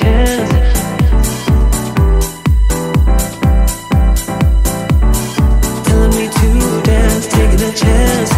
chance. Telling me to dance, taking a chance.